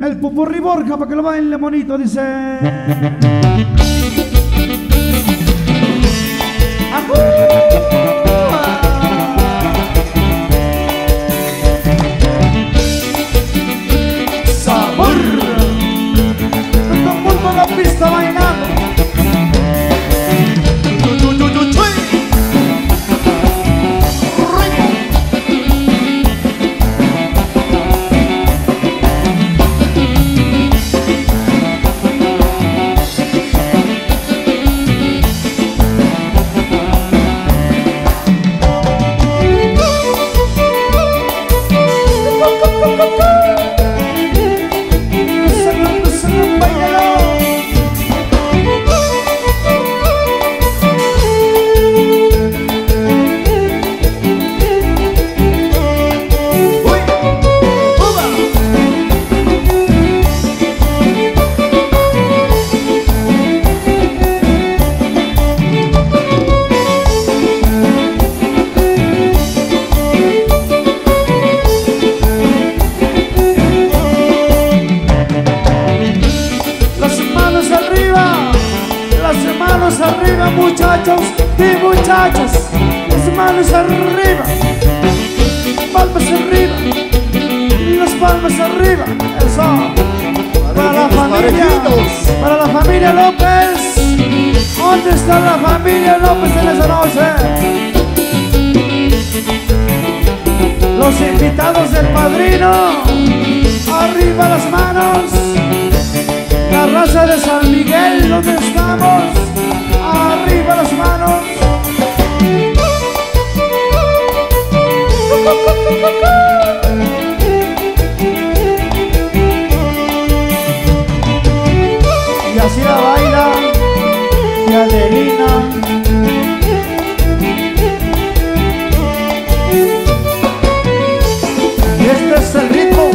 El Pupurri Borja para que lo baile bonito, dice. muchachos y muchachas. Las manos arriba, palmas arriba, las palmas arriba. Eso. Para la familia, para la familia López. ¿Dónde está la familia López en esa noche? Los invitados del padrino, arriba las manos. La raza de San Miguel, ¿dónde estamos? Y así la baila y Adelina. Y este es el ritmo,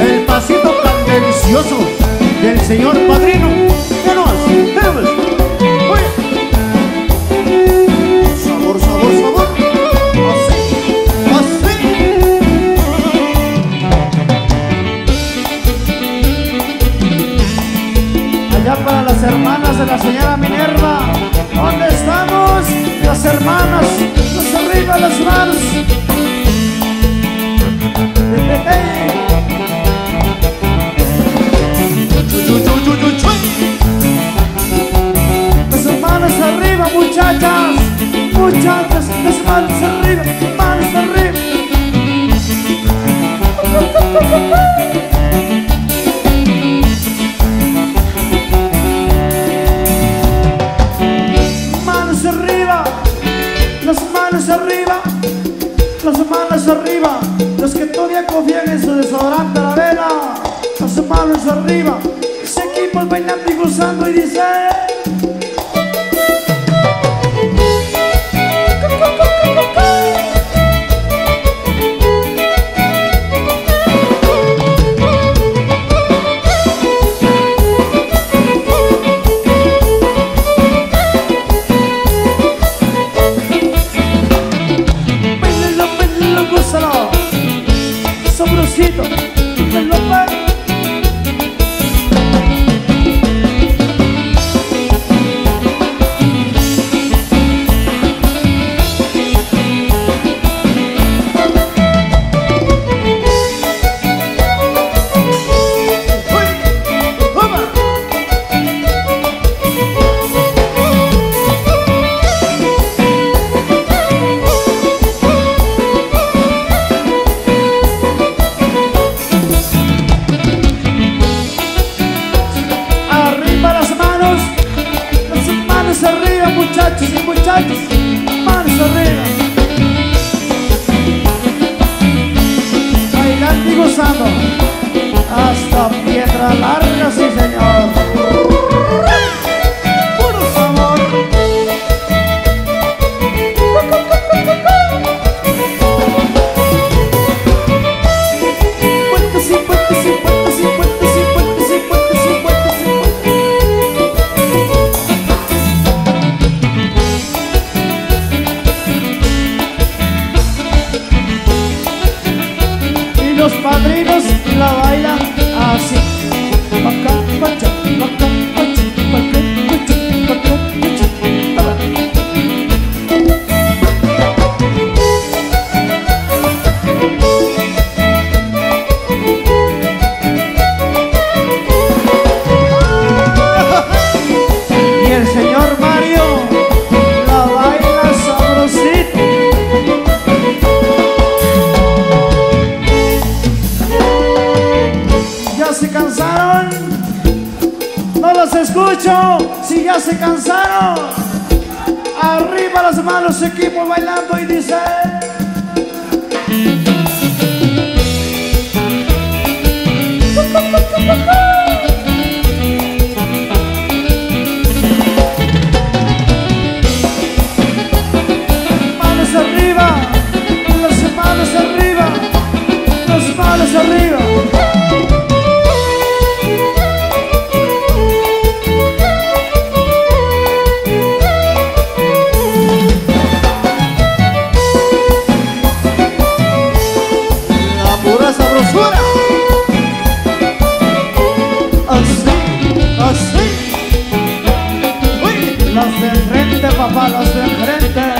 el pasito tan delicioso del señor las manos arriba. Los que todavía confían en su desodorante a la vela, las manos arriba. Ese equipo bailando y gozando y dice. Si ya se cansaron. Arriba las manos, equipo bailando y dice. los de enfrente, papá, los de enfrente.